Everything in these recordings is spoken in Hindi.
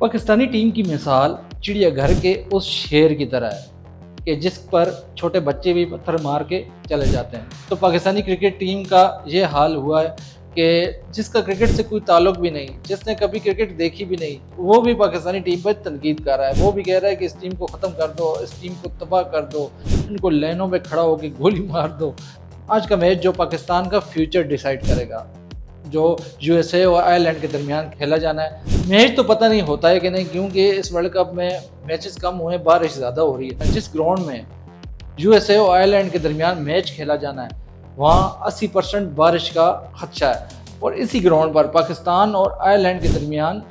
पाकिस्तानी टीम की मिसाल चिड़ियाघर के उस शेर की तरह है कि जिस पर छोटे बच्चे भी पत्थर मार के चले जाते हैं। तो पाकिस्तानी क्रिकेट टीम का ये हाल हुआ है कि जिसका क्रिकेट से कोई ताल्लुक भी नहीं, जिसने कभी क्रिकेट देखी भी नहीं, वो भी पाकिस्तानी टीम पर तनकीद कर रहा है। वो भी कह रहा है कि इस टीम को ख़त्म कर दो, इस टीम को तबाह कर दो, इनको लाइनों में खड़ा होकर गोली मार दो। आज का मैच जो पाकिस्तान का फ्यूचर डिसाइड करेगा। जो यूएसए और आयरलैंड के दरमियान खेला जाना है। मैच तो पता नहीं होता है कि नहीं, क्योंकि इस वर्ल्ड कप में मैचेस कम हुए, बारिश ज़्यादा हो रही है। जिस ग्राउंड में यूएसए और आयरलैंड के दरमियान मैच खेला जाना है, वहाँ 80 परसेंट बारिश का खदशा है। और इसी ग्राउंड पर पाकिस्तान और आयरलैंड के दरमियान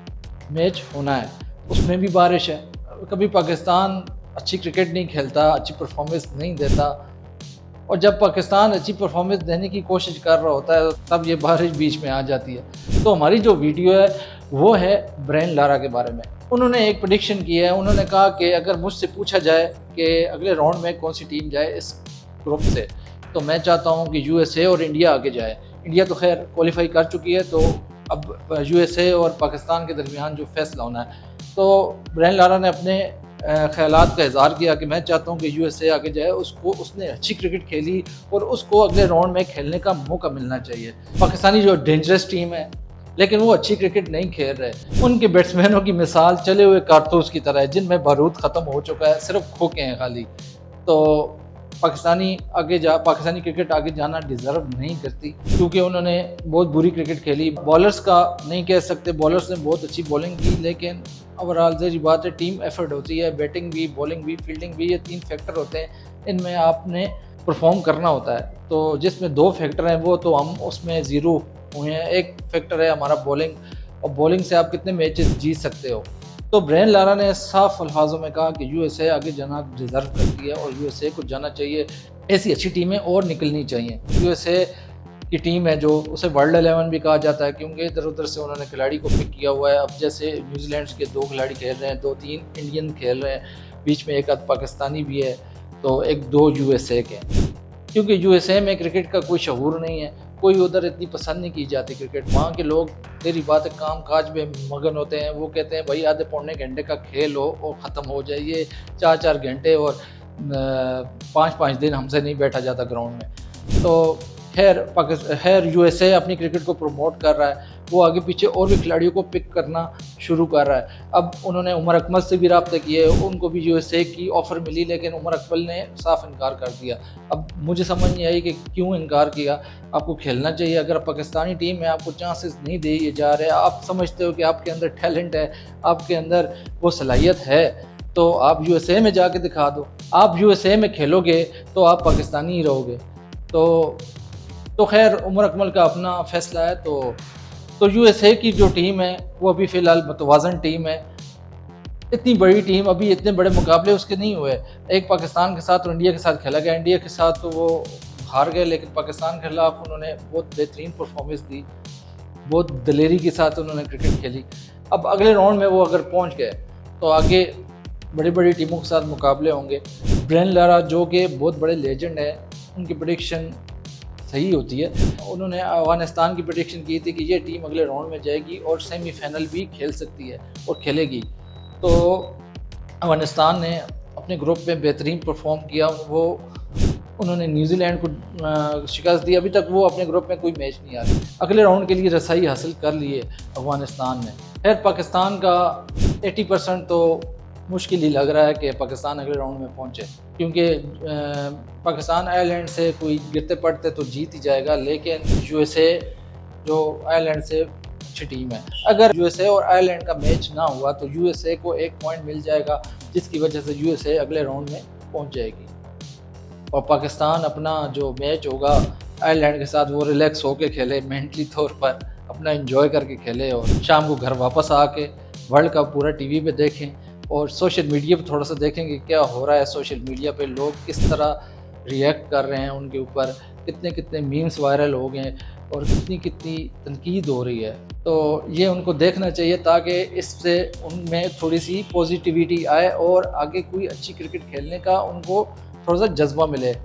मैच होना है। उसमें भी बारिश है। कभी पाकिस्तान अच्छी क्रिकेट नहीं खेलता, अच्छी परफॉर्मेंस नहीं देता और जब पाकिस्तान अच्छी परफॉर्मेंस देने की कोशिश कर रहा होता है, तब ये बारिश बीच में आ जाती है। तो हमारी जो वीडियो है, वो है ब्रेन लारा के बारे में। उन्होंने एक प्रडिक्शन की है। उन्होंने कहा कि अगर मुझसे पूछा जाए कि अगले राउंड में कौन सी टीम जाए इस ग्रुप से तो मैं चाहता हूँ कि यूएसए और इंडिया आगे जाए। इंडिया तो खैर क्वालिफाई कर चुकी है तो अब यूएसए और पाकिस्तान के दरमियान जो फैसला होना है। तो ब्रेन लारा ने अपने ख्याल का इजहार किया कि मैं चाहता हूँ कि यू एस ए आगे जाए, उसको, उसने अच्छी क्रिकेट खेली और उसको अगले राउंड में खेलने का मौका मिलना चाहिए। पाकिस्तानी जो डेंजरस टीम है, लेकिन वो अच्छी क्रिकेट नहीं खेल रहे। उनके बैट्समैनों की मिसाल चले हुए कारतूस की तरह है, जिनमें बारूद ख़त्म हो चुका है, सिर्फ़ खोके हैं खाली। तो पाकिस्तानी आगे जा, पाकिस्तानी क्रिकेट आगे जाना डिज़र्व नहीं करती, क्योंकि उन्होंने बहुत बुरी क्रिकेट खेली। बॉलर्स का नहीं कह सकते बॉलर्स ने बहुत अच्छी बॉलिंग की, लेकिन ओवरऑल जरी बात है टीम एफर्ट होती है बैटिंग भी बॉलिंग भी फील्डिंग भी, ये तीन फैक्टर होते हैं, इनमें आपने परफॉर्म करना होता है। तो जिसमें दो फैक्टर हैं, वो तो हम उसमें ज़ीरो हुए हैं। एक फैक्टर है हमारा बॉलिंग और बॉलिंग से आप कितने मैचेस जीत सकते हो। तो ब्रेन लारा ने साफ़ अल्फाजों में कहा कि यूएसए आगे जाना डिज़र्व करती है और यूएसए को जाना चाहिए ऐसी अच्छी टीमें और निकलनी चाहिए। यूएसए की टीम है जो उसे वर्ल्ड एलेवन भी कहा जाता है क्योंकि इधर उधर से उन्होंने खिलाड़ी को पिक किया हुआ है। अब जैसे न्यूजीलैंड के दो खिलाड़ी खेल रहे हैं, दो तीन इंडियन खेल रहे हैं, बीच में एक आध पाकिस्तानी भी है तो एक दो यूएसए के। क्योंकि यूएसए में क्रिकेट का कोई शहूर नहीं है। कोई उधर इतनी पसंद नहीं की जाती क्रिकेट। वहाँ के लोग, तेरी बात काम काज में मगन होते हैं। वो कहते हैं, भाई, आधे पौने घंटे का खेल हो और ख़त्म हो जाए। ये चार चार घंटे और पाँच पाँच दिन हमसे नहीं बैठा जाता ग्राउंड में। तो खैर पाकिस्तान खैर यूएसए अपनी क्रिकेट को प्रमोट कर रहा है, वो आगे पीछे और भी खिलाड़ियों को पिक करना शुरू कर रहा है। अब उन्होंने उमर अकमल से भी रबते किए उनको भी यूएसए की ऑफ़र मिली, लेकिन उमर अकमल ने साफ़ इनकार कर दिया। अब मुझे समझ नहीं आई कि क्यों इनकार किया। आपको खेलना चाहिए, अगर पाकिस्तानी टीम में आपको चांसेस नहीं दिए जा रहे। आप समझते हो कि आपके अंदर टैलेंट है, आपके अंदर वो सलाहियत है तो आप यूएसए में जाके दिखा दो। आप यूएसए में खेलोगे तो आप पाकिस्तानी ही रहोगे। तो तो खैर, उमर अकमल का अपना फैसला है तो तो यूएसए की जो टीम है, वो अभी फ़िलहाल मतवाजन टीम है। इतनी बड़ी टीम अभी इतने बड़े मुकाबले उसके नहीं हुए। एक पाकिस्तान के साथ और इंडिया के साथ खेला गया। इंडिया के साथ तो वो हार गए, लेकिन पाकिस्तान के खिलाफ उन्होंने बहुत बेहतरीन परफॉर्मेंस दी। बहुत दलेरी के साथ उन्होंने क्रिकेट खेली। अब अगले राउंड में वो अगर पहुँच गए तो आगे बड़ी बड़ी टीमों के साथ मुकाबले होंगे। ब्रेन लारा जो कि बहुत बड़े लेजेंड हैं, उनकी प्रडिक्शन सही होती है। उन्होंने अफ़गानिस्तान की प्रडिक्शन की थी कि ये टीम अगले राउंड में जाएगी और सेमीफाइनल भी खेल सकती है और खेलेगी। तो अफ़गानिस्तान ने अपने ग्रुप में बेहतरीन परफॉर्म किया। वो, उन्होंने न्यूजीलैंड को शिकस्त दी। अभी तक वो अपने ग्रुप में कोई मैच नहीं आ रही अगले राउंड के लिए रसाई हासिल कर लिए अफ़गानिस्तान ने। खैर, पाकिस्तान का 80 परसेंट तो मुश्किल ही लग रहा है कि पाकिस्तान अगले राउंड में पहुँचे। क्योंकि पाकिस्तान आयरलैंड से कोई गिरते पड़ते तो जीत ही जाएगा, लेकिन यूएसए जो आयरलैंड से अच्छी टीम है। अगर यूएसए और आयरलैंड का मैच ना हुआ तो यूएसए को एक पॉइंट मिल जाएगा, जिसकी वजह से यूएसए अगले राउंड में पहुँच जाएगी। और पाकिस्तान अपना जो मैच होगा आयरलैंड के साथ वो रिलैक्स होकर खेले मेंटली तौर पर अपना इंजॉय करके खेले, और शाम को घर वापस आके वर्ल्ड कप पूरा टीवी पे देखें। और सोशल मीडिया पर थोड़ा सा देखेंगे क्या हो रहा है सोशल मीडिया पे। लोग किस तरह रिएक्ट कर रहे हैं उनके ऊपर, कितने कितने मीम्स वायरल हो गए और कितनी कितनी तनकीद हो रही है। तो ये उनको देखना चाहिए ताकि इससे उनमें थोड़ी सी पॉजिटिविटी आए और आगे कोई अच्छी क्रिकेट खेलने का उनको थोड़ा सा जज्बा मिले।